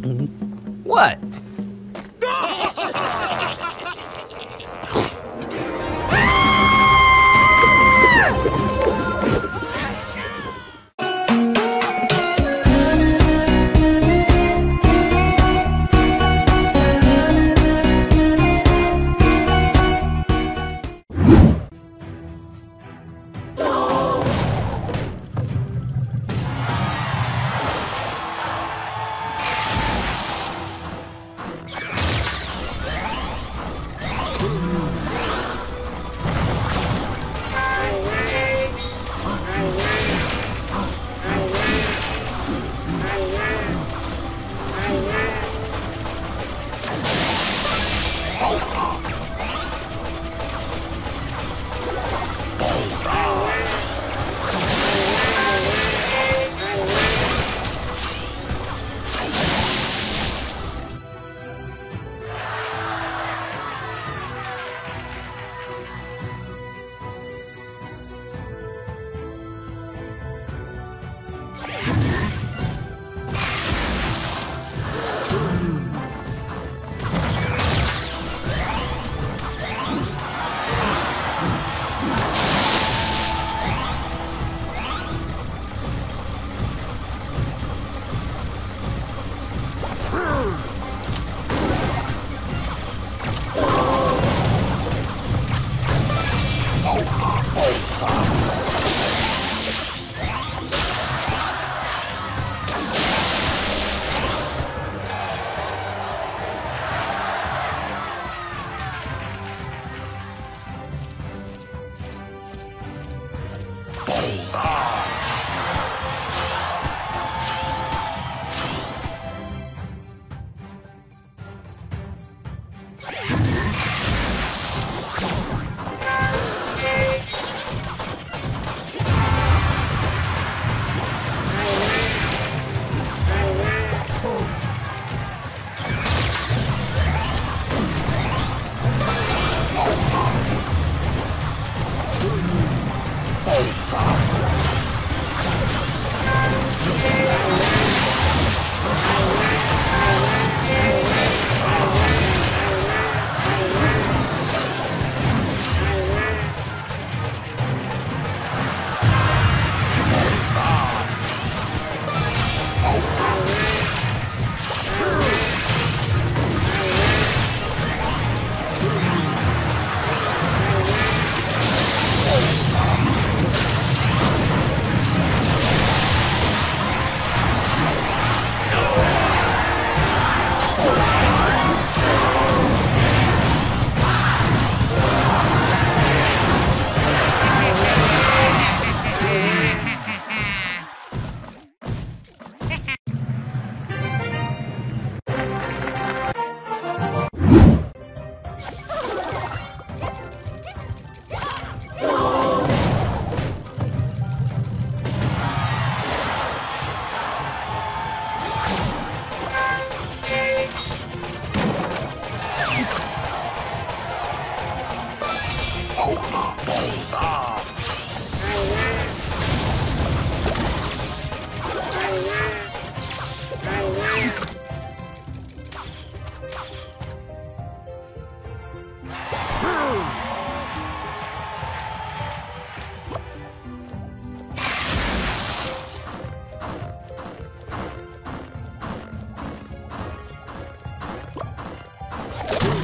What?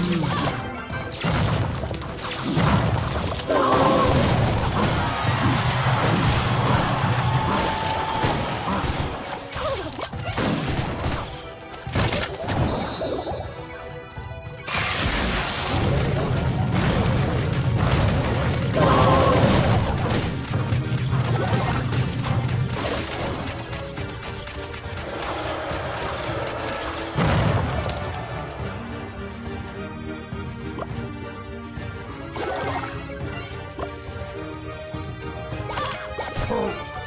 Ooh. Oh.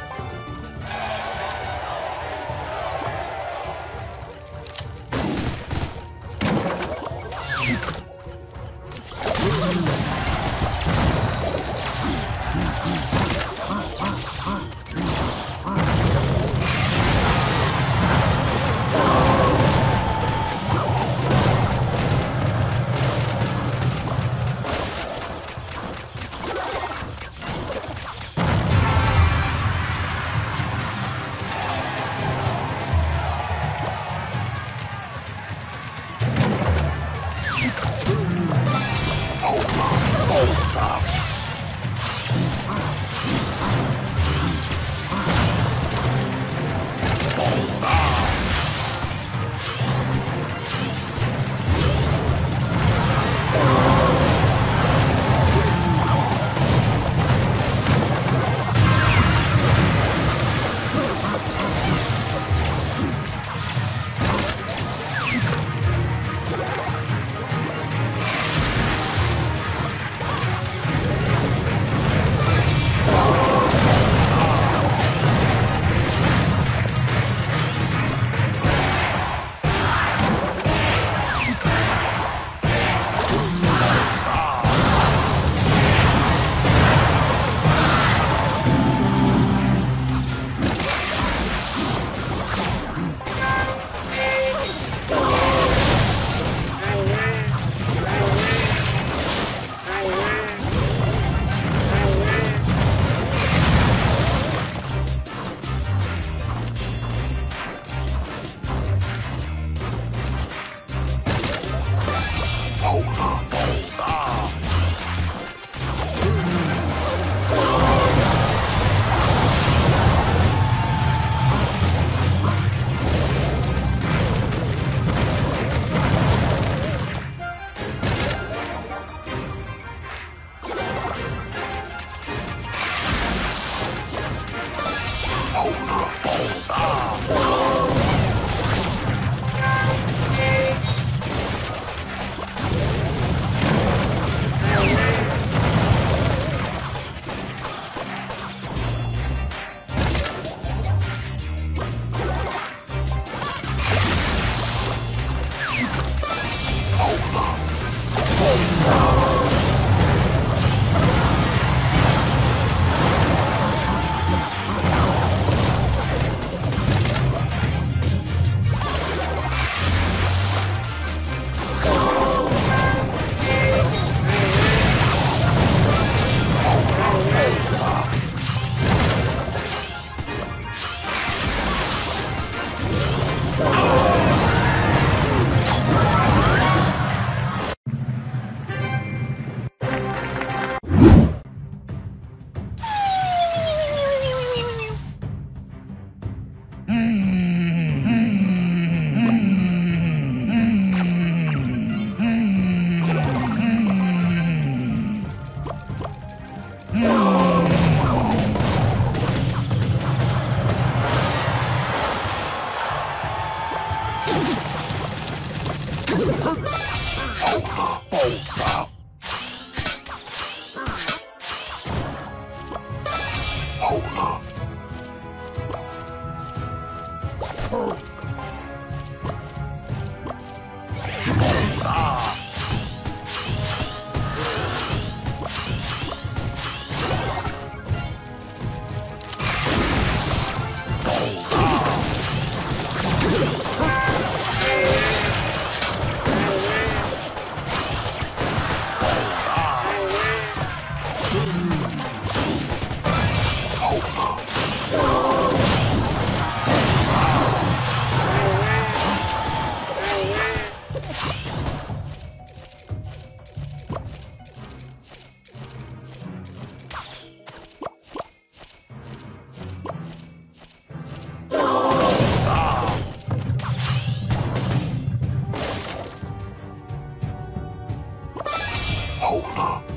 Mm. 好了。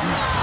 Yeah.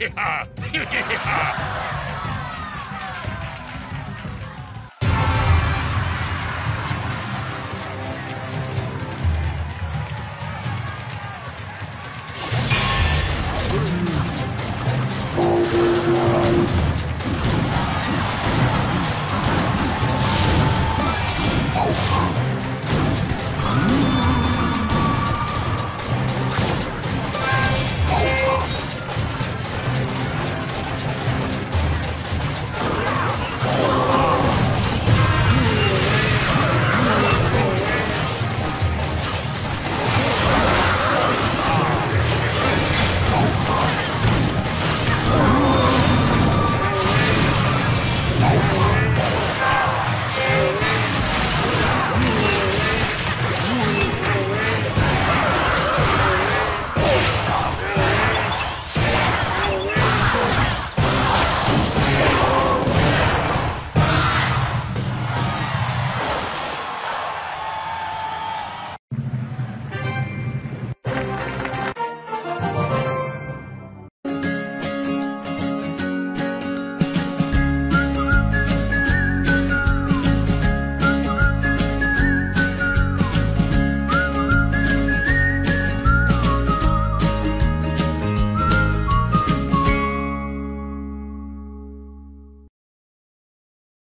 Yeah!